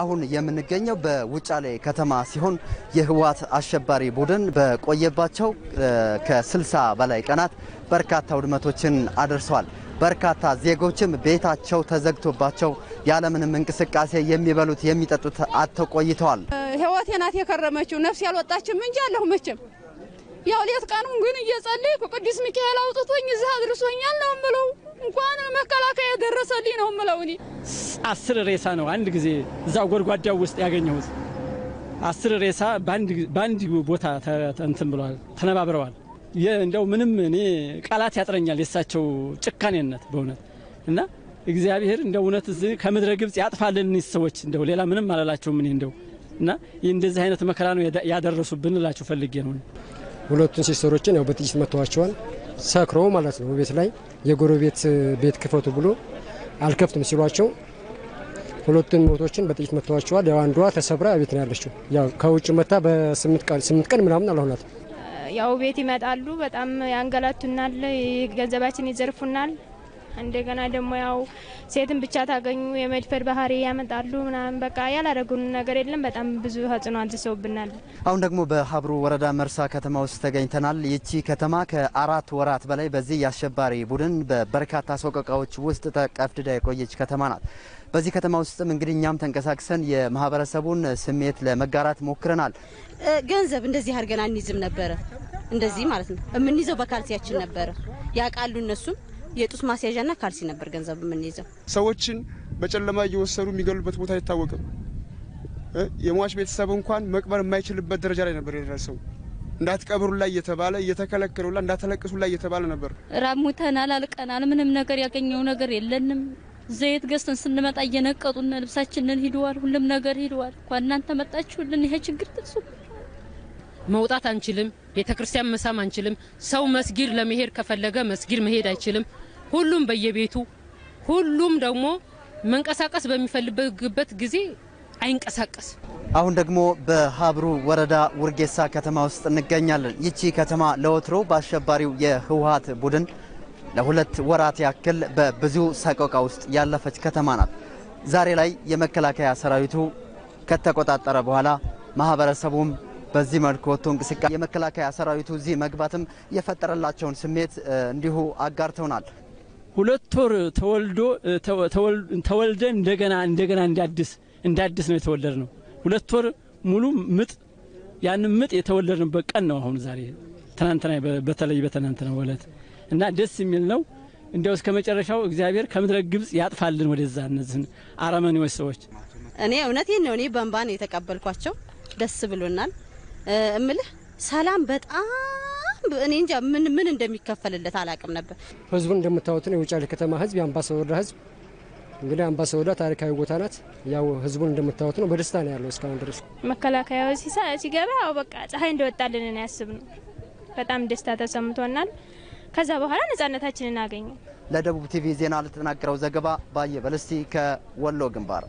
አሁን የምንገኘው በውጫሌ ከተማ ሲሆን የህወሓት አሸባሪ ቡድን በቆየባቸው ከ60 በላይ ቀናት በርካታ ውድመቶችን አድርሰዋል። በርካታ ዜጎችም ቤታቸው ተዘግቶባቸው ያለምንም እንቅስቃሴ የሚበሉት የሚጠጡት አጥተው ቆይተዋል። ህይወቴ ናት የከረመችው ነፍስ ያልወጣችም እንጂ አለሁ መቼም ያው ሌት ቀኑን ግን እየጸለይኩ ቅዱስ ሚካኤል አውጥቶኝ እዚህ አድርሶኛል ነው ምለው። እንኳን የደረሰልኝ ነው ምለው። እኔ አስር ሬሳ ነው አንድ ጊዜ እዛው ጎድጓዳው ውስጥ ያገኘሁት። አስር ሬሳ በአንድ ቦታ እንትን ብለዋል፣ ተነባብረዋል። እንደው ምንም እኔ ቃላት ያጥረኛል የእሳቸው ጭካኔነት በእውነት እና እግዚአብሔር እንደ እውነት ከምድረ ግብፅ ያጥፋልን እኒህ ሰዎች እንደው ሌላ ምንም አላላቸውም። እኔ እንደው እና ይህ እንደዚህ አይነት መከራ ነው ያደረሱብን እላቸው ፈልጌ ነው። ሁለቱን sister ኦችን ያው በጥይት መትተዋቸዋል። ሰክሮ ማለት ነው። ቤት ላይ የጎረቤት ቤት ክፈቱ ብሎ አልከፍትም ሲሏቸው ሁለቱን ሴቶችን በጥይት መትተዋቸዋል። ያው አንዷ ተሰብራ ቤት ነው ያለችው። ያው ከውጭ መታ በስምንት ቀን ስምንት ቀን ምናምን አልሆናት ያው ቤት ይመጣሉ። በጣም ያንገላቱናል፣ ገንዘባችን ይዘርፉናል። እንደገና ደግሞ ያው ሴትን ብቻ ታገኙ የመድፈር ባህሪ ያመጣሉ ምናምን በቃ ያላደረጉን ነገር የለም። በጣም ብዙ ተጽዕኖ አድርሰውብናል። አሁን ደግሞ በሀብሩ ወረዳ መርሳ ከተማ ውስጥ ተገኝተናል። ይቺ ከተማ ከአራት ወራት በላይ በዚህ የአሸባሪ ቡድን በበርካታ ሰቆቃዎች ውስጥ ተቀፍድዳ የቆየች ከተማ ናት። በዚህ ከተማ ውስጥም እንግዲህ እኛም ተንቀሳቅሰን የማህበረሰቡን ስሜት ለመጋራት ሞክረናል። ገንዘብ እንደዚህ አድርገን አንይዝም ነበረ። እንደዚህ ማለት ነው የምንይዘው በካልሲያችን ነበረ። ያውቃሉ እነሱም የጡት ማስያዣና ካልሲ ነበር ገንዘብ የምንይዘው። ሰዎችን በጨለማ እየወሰዱ የሚገሉበት ቦታ አይታወቅም። የሟች ቤተሰብ እንኳን መቅበር የማይችልበት ደረጃ ላይ ነበር የደረሰው። እንዳትቀብሩ ላይ እየተባለ እየተከለከሉ ላይ እንዳትለቅሱ ላይ እየተባለ ነበር። ራሙተናል፣ አልቀናል። ምንም ነገር ያገኘው ነገር የለንም። ዘይት ገዝተን ስንመጣ እየነቀጡን ልብሳችንን ሂደዋል። ሁሉም ነገር ሂደዋል። እንኳን እናንተ መጣችሁልን ይሄ ችግር ደርሶ መውጣት አንችልም። ቤተ ክርስቲያን መሳም አንችልም። ሰው መስጊድ ለመሄድ ከፈለገ መስጊድ መሄድ አይችልም። ሁሉም በየቤቱ ሁሉም ደግሞ መንቀሳቀስ በሚፈልግበት ጊዜ አይንቀሳቀስ። አሁን ደግሞ በሀብሩ ወረዳ ውርጌሳ ከተማ ውስጥ እንገኛለን። ይቺ ከተማ ለወትሮ በአሸባሪው የህወሓት ቡድን ለሁለት ወራት ያክል በብዙ ሰቆቃ ውስጥ ያለፈች ከተማ ናት። ዛሬ ላይ የመከላከያ ሰራዊቱ ከተቆጣጠረ በኋላ ማህበረሰቡም በዚህ መልኩ ወጥቶ እንቅስቃሴ የመከላከያ ሰራዊቱ እዚህ መግባትም የፈጠረላቸውን ስሜት እንዲሁ አጋርተውናል። ሁለት ወር ተወልዶ ተወልደን እንደገና እንደገና እንዳዲስ እንዳዲስ ነው የተወለድ ነው። ሁለት ወር ሙሉ ምጥ ያንን ምጥ የተወለድንበት ቀን ነው። አሁን ዛሬ ትናንትና፣ በተለይ በትናንትና ዕለት እና ደስ የሚል ነው። እንዲያው እስከ መጨረሻው እግዚአብሔር ከምድረ ግብፅ ያጥፋልን ወደዛ እነዚህን አረመኔዎች ሰዎች። እኔ እውነቴን ነው። እኔ በእንባ ነው የተቀበልኳቸው። ደስ ብሎናል። እምልህ ሰላም በጣም እኔ እንጃ ምን ምን እንደሚከፈልለት አላቅም ነበር። ህዝቡን እንደምታዩት ነው የውጫሌ ከተማ ህዝብ፣ የአምባሰል ወረዳ ህዝብ እንግዲህ አምባሰል ወረዳ ታሪካዊ ቦታ ናት። ያው ህዝቡን እንደምታዩት ነው በደስታ ነው ያለው እስካሁን ድረስ። መከላከያው ሲገባ ያው በቃ ፀሐይ እንደወጣልን ነው ያስብነው። በጣም ደስታ ተሰምቶናል። ከዛ በኋላ ነጻነታችንን አገኘ። ለደቡብ ቲቪ ዜና ለተጠናቀረው ዘገባ ባየ በልስቲ ከወሎ ግንባር